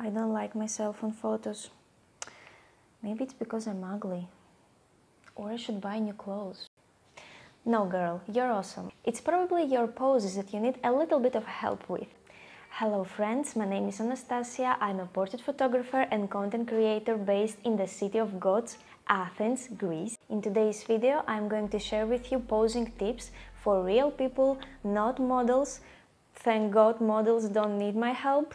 I don't like myself on photos. Maybe it's because I'm ugly. Or I should buy new clothes. No, girl, you're awesome. It's probably your poses that you need a little bit of help with. Hello friends, my name is Anastasia, I'm a portrait photographer and content creator based in the city of gods, Athens, Greece. In today's video I'm going to share with you posing tips for real people, not models. Thank god models don't need my help.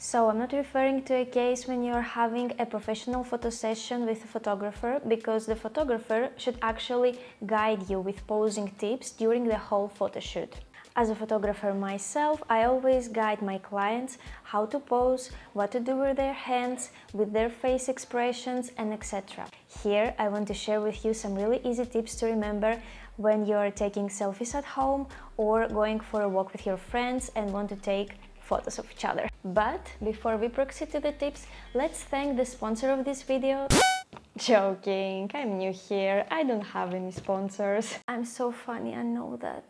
So I'm not referring to a case when you're having a professional photo session with a photographer because the photographer should actually guide you with posing tips during the whole photo shoot. As a photographer myself, I always guide my clients how to pose, what to do with their hands, with their face expressions and etc. Here I want to share with you some really easy tips to remember when you're taking selfies at home or going for a walk with your friends and want to take photos of each other. But before we proceed to the tips, let's thank the sponsor of this video. Joking, I'm new here, I don't have any sponsors. I'm so funny, I know that.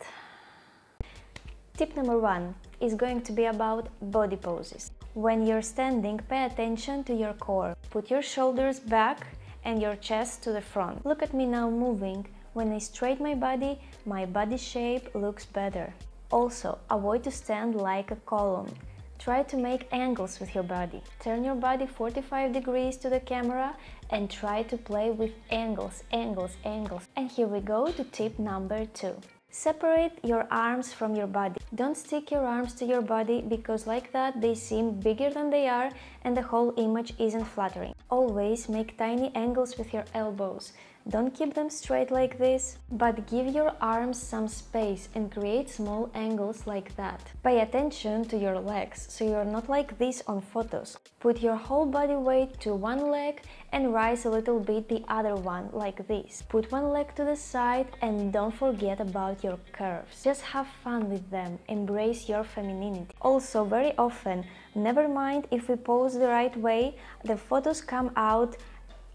Tip number one is going to be about body poses. When you're standing, pay attention to your core. Put your shoulders back and your chest to the front. Look at me now moving. When I straighten my body, my body shape looks better. Also, avoid to stand like a column. Try to make angles with your body. Turn your body 45 degrees to the camera and try to play with angles, angles, angles. And here we go to tip number 2. Separate your arms from your body. Don't stick your arms to your body because like that they seem bigger than they are and the whole image isn't flattering. Always make tiny angles with your elbows. Don't keep them straight like this, but give your arms some space and create small angles like that. Pay attention to your legs, so you're not like this on photos. Put your whole body weight to one leg and rise a little bit the other one, like this. Put one leg to the side and don't forget about your curves. Just have fun with them, embrace your femininity. Also, very often, never mind if we pose the right way, the photos come out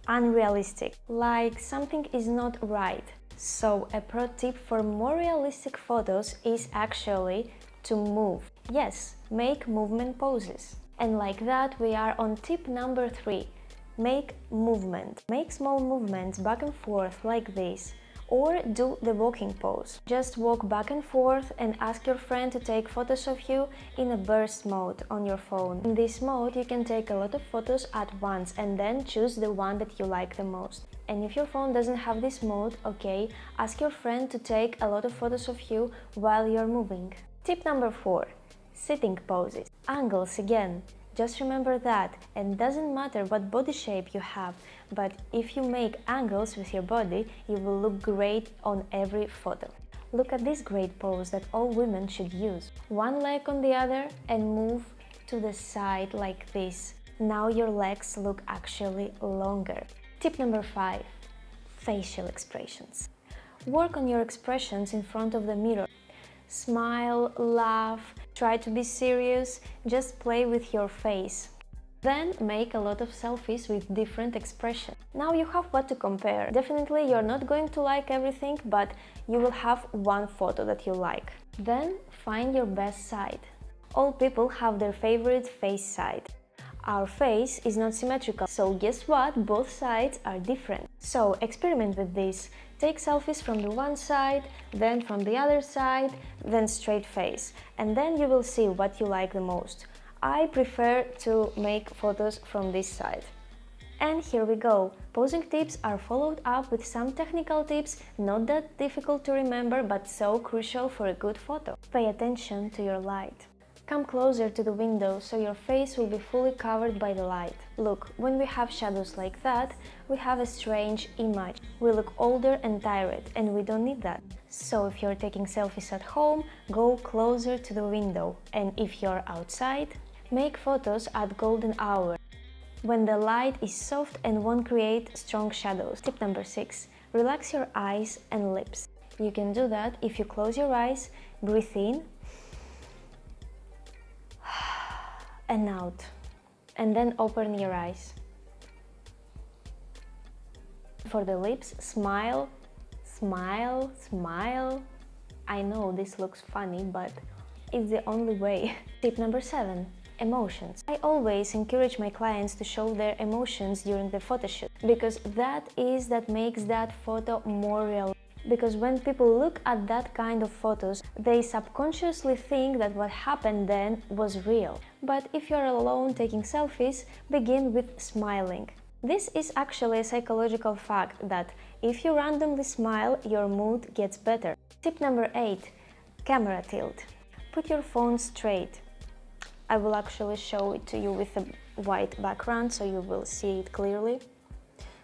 unrealistic, like something is not right. So a pro tip for more realistic photos is actually to move. Yes, make movement poses. And like that we are on tip number 3. Make movement. Make small movements back and forth like this or do the walking pose. Just walk back and forth and ask your friend to take photos of you in a burst mode on your phone. In this mode you can take a lot of photos at once and then choose the one that you like the most. And if your phone doesn't have this mode, okay, ask your friend to take a lot of photos of you while you're moving. Tip number 4. Sitting poses. Angles again. Just remember that, and doesn't matter what body shape you have, but if you make angles with your body, you will look great on every photo. Look at this great pose that all women should use. One leg on the other and move to the side like this. Now your legs look actually longer. Tip number 5. Facial expressions. Work on your expressions in front of the mirror. Smile, laugh, try to be serious, just play with your face. Then make a lot of selfies with different expressions. Now you have what to compare. Definitely you're not going to like everything, but you will have one photo that you like. Then find your best side. All people have their favorite face side. Our face is not symmetrical, so guess what? Both sides are different. So experiment with this. Take selfies from the one side, then from the other side, then straight face. And then you will see what you like the most. I prefer to make photos from this side. And here we go. Posing tips are followed up with some technical tips, not that difficult to remember, but so crucial for a good photo. Pay attention to your light. Come closer to the window so your face will be fully covered by the light. Look, when we have shadows like that, we have a strange image. We look older and tired, and we don't need that. So if you're taking selfies at home, go closer to the window. And if you're outside, make photos at golden hour, when the light is soft and won't create strong shadows. Tip number 6. Relax your eyes and lips. You can do that if you close your eyes, breathe in and out. And then open your eyes. For the lips, smile, smile, smile. I know this looks funny, but it's the only way. Tip number 7. emotions. I always encourage my clients to show their emotions during the photo shoot because that is that makes that photo more real. Because when people look at that kind of photos, they subconsciously think that what happened then was real. But if you're alone taking selfies, begin with smiling. This is actually a psychological fact that if you randomly smile, your mood gets better. Tip number 8. Camera tilt. Put your phone straight. I will actually show it to you with a white background so you will see it clearly.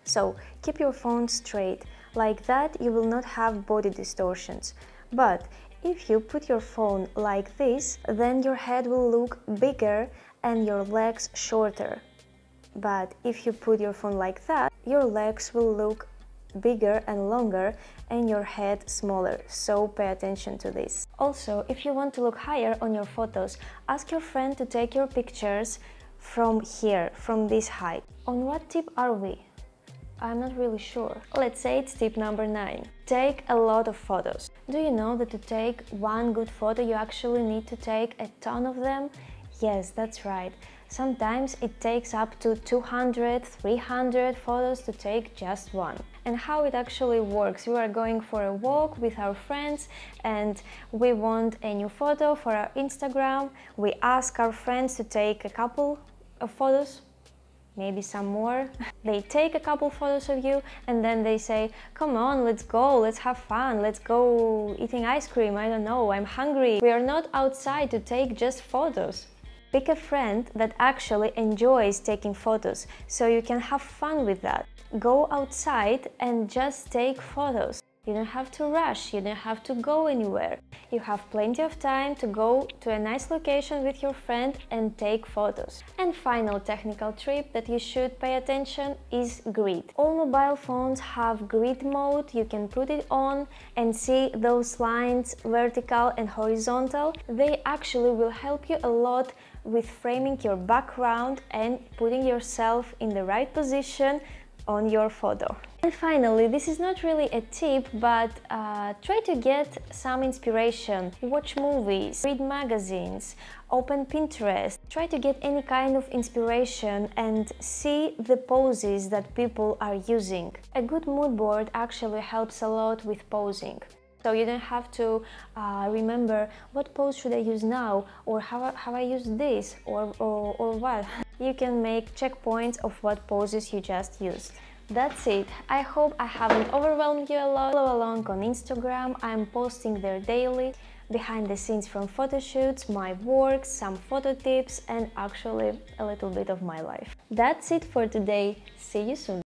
So keep your phone straight. Like that you will not have body distortions. But if you put your phone like this, then your head will look bigger and your legs shorter. But if you put your phone like that, your legs will look bigger and longer and your head smaller, so pay attention to this. Also, if you want to look higher on your photos, ask your friend to take your pictures from here, from this height. On what tip are we? I'm not really sure. Let's say it's tip number 9. Take a lot of photos. Do you know that to take one good photo you actually need to take a ton of them? Yes, that's right. Sometimes it takes up to 200, 300 photos to take just one. And how it actually works, we are going for a walk with our friends and we want a new photo for our Instagram. We ask our friends to take a couple of photos maybe some more. they take a couple photos of you and then they say, come on, let's go, let's have fun, let's go eating ice cream, I don't know, I'm hungry. We are not outside to take just photos. Pick a friend that actually enjoys taking photos so you can have fun with that. Go outside and just take photos. You don't have to rush, you don't have to go anywhere. You have plenty of time to go to a nice location with your friend and take photos. And final technical tip that you should pay attention is grid. All mobile phones have grid mode, you can put it on and see those lines vertical and horizontal. They actually will help you a lot with framing your background and putting yourself in the right position on your photo. And finally, this is not really a tip, but uh, try to get some inspiration. Watch movies, read magazines, open Pinterest. Try to get any kind of inspiration and see the poses that people are using. A good mood board actually helps a lot with posing. So you don't have to uh, remember what pose should I use now or how have I used this or, or, or what. You can make checkpoints of what poses you just used. That's it. I hope I haven't overwhelmed you a lot. Follow along on Instagram. I'm posting there daily behind the scenes from photo shoots, my work, some photo tips and actually a little bit of my life. That's it for today. See you soon.